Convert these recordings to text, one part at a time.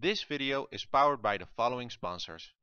This video is powered by the following sponsors.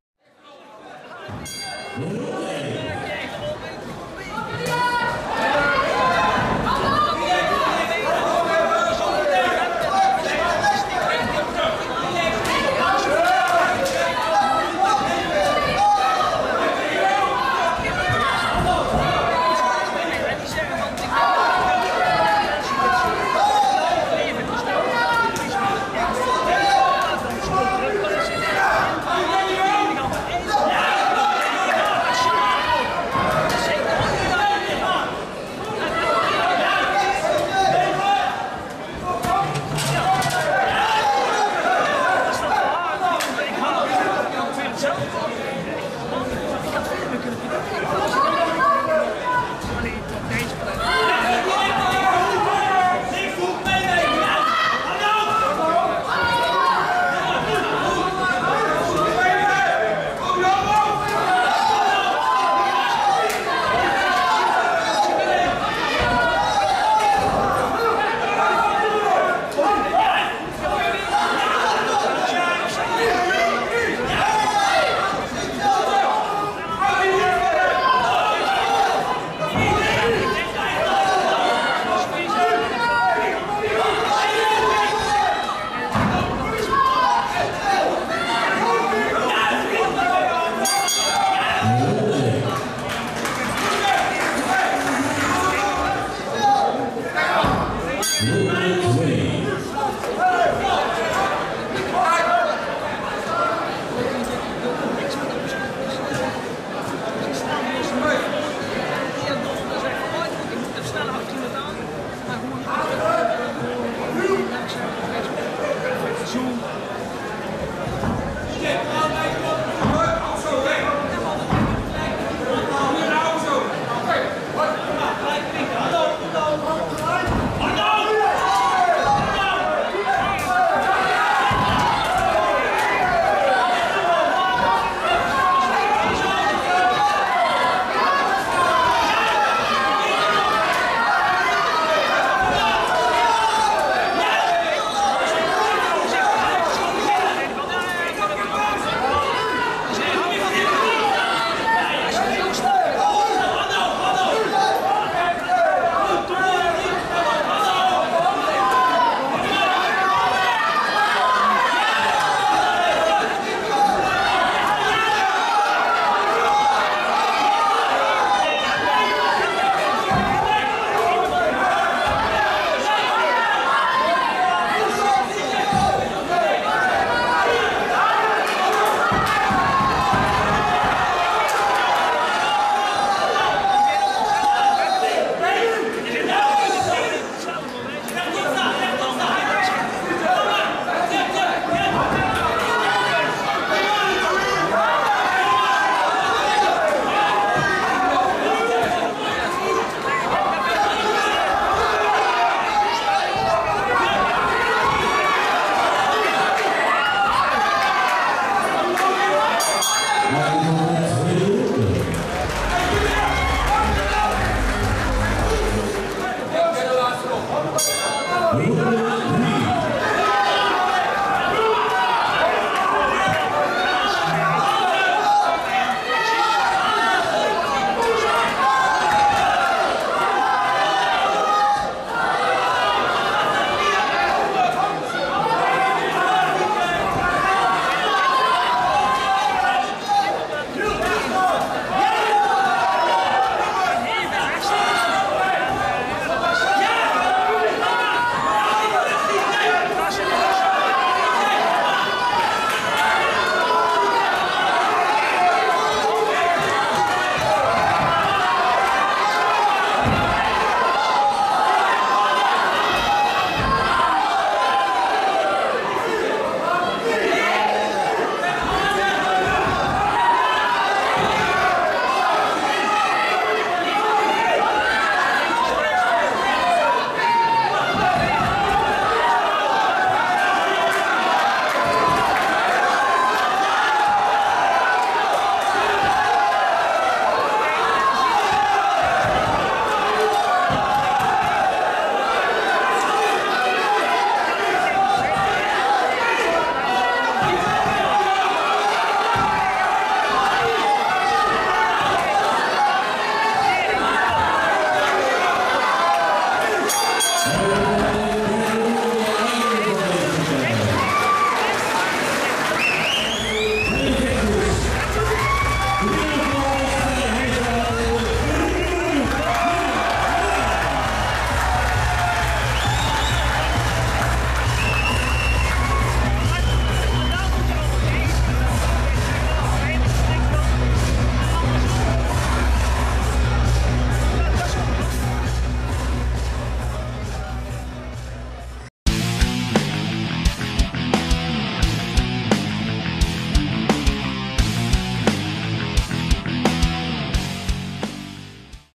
winning.